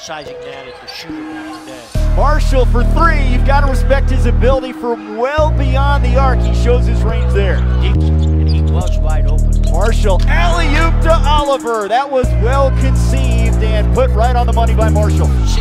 emphasizing that at the shooter today. Marshall for three. You've got to respect his ability from well beyond the arc. He shows his range there. And he was wide open. Marshall alley oop to Oliver. That was well conceived and put right on the money by Marshall. See,